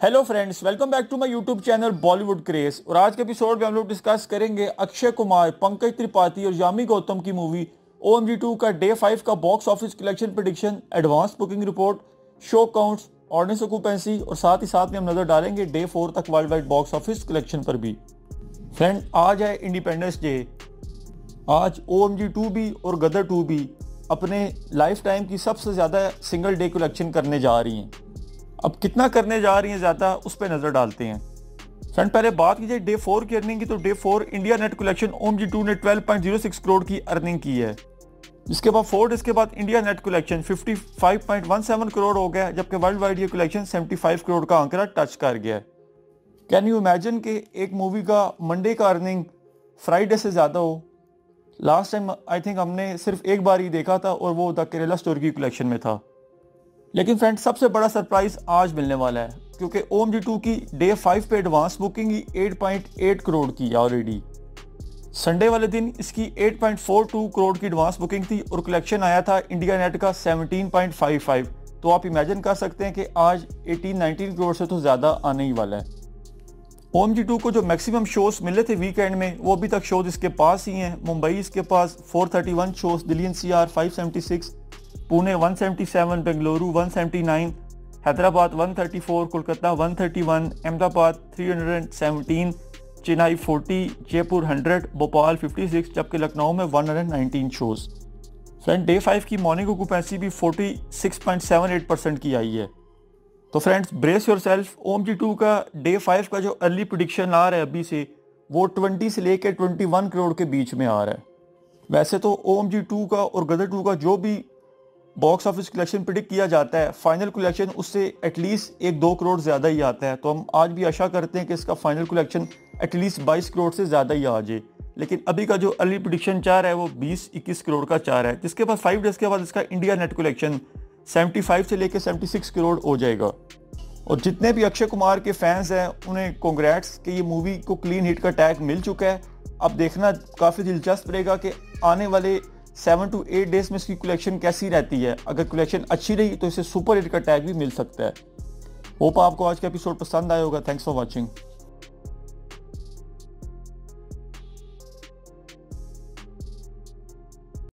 Hello friends welcome back to my YouTube channel Bollywood craze और आज के episode में हम लोग डिस्कस करेंगे अक्षय कुमार, पंकज त्रिपाठी और यामी गौतम की movie O M G two का डे फाइव का box office collection prediction advance booking report show counts ordinance occupancy और साथ ही साथ में हम नज़र डालेंगे डे फोर तक world wide box office collection पर भी। फ्रेंड आज है इंडिपेंडेंस डे आज ओ एम जी टू भी और गदर टू भी अपने लाइफ टाइम की सबसे ज़्यादा सिंगल डे कलेक्शन करने जा रही हैं। अब कितना करने जा रही हैं ज़्यादा उस पर नज़र डालते हैं। फ्रेंड पहले बात कीजिए डे फोर की अर्निंग की तो day four India net collection O M G two ने 12.06 करोड़ की अर्निंग की है। जिसके बाद फोर डेज़ के बाद इंडिया नेट कलेक्शन 55.17 करोड़ हो गया, जबकि वर्ल्ड वाइड ये कलेक्शन 75 करोड़ का आंकड़ा टच कर गया कैन यू इमेजिन कि एक मूवी का मंडे का अर्निंग फ्राइडे से ज़्यादा हो? लास्ट टाइम आई थिंक हमने सिर्फ़ एक बार ही देखा था और वो द केरला स्टोर की कलेक्शन में था। लेकिन फ्रेंड सबसे बड़ा सरप्राइज़ आज मिलने वाला है, क्योंकि ओम जी टू की डे फाइव पे एडवांस बुकिंग ही 8.8 करोड़ की ऑलरेडी संडे वाले दिन इसकी 8.42 करोड़ की एडवांस बुकिंग थी और कलेक्शन आया था इंडिया नेट का 17.55 तो आप इमेजिन कर सकते हैं कि आज 18-19 करोड़ से तो ज़्यादा आने ही वाला है। ओम जी टू को जो मैक्सिमम शोज़ मिले थे वीकेंड में, वो अभी तक शोज़ इसके पास ही हैं। मुंबई इसके पास 431 शोज़ दिल्ली एनसीआर 576 पुणे 177 बेंगलुरु 179 हैदराबाद 134 कोलकाता 131 अहमदाबाद 317 चेन्नई 40 जयपुर 100 भोपाल 56 जबकि लखनऊ में 119 शोज़ फ्रेंड डे फाइव की मॉर्निंग ऑक्यूपेंसी भी 46.78 परसेंट की आई है। तो friends brace yourself O M G two का डे फाइव का जो अर्ली प्रोडिक्शन आ रहा है अभी से, वो 20 से लेकर 21 करोड़ के बीच में आ रहा है। वैसे तो ओम जी टू का और गदर टू का जो भी बॉक्स ऑफ़िस कलेक्शन प्रिडिक्ट किया जाता है। फाइनल कलेक्शन उससे एटलीस्ट एक दो करोड़ ज़्यादा ही आता है। तो हम आज भी आशा करते हैं कि इसका फाइनल कलेक्शन एटलीस्ट बाईस करोड़ से ज़्यादा ही आ जाए। लेकिन अभी का जो अर्ली प्रोडिक्शन चाह रहा है, वो बीस, इक्कीस करोड़ का चाह रहा है। जिसके बाद फाइव डेज़ के बाद इसका India net collection seventy five से लेकर सेवेंटी सिक्स करोड़ हो जाएगा। और जितने भी अक्षय कुमार के फैंस हैं, उन्हें कॉन्ग्रेट्स कि ये मूवी को क्लीन हिट का टैग मिल चुका है। अब देखना काफ़ी दिलचस्प रहेगा कि आने वाले सेवन टू एट डेज़ में इसकी कलेक्शन कैसी रहती है? अगर कलेक्शन अच्छी रही तो इसे सुपर हिट का टैग भी मिल सकता है। होप आपको आज का एपिसोड पसंद आया होगा। Thanks for watching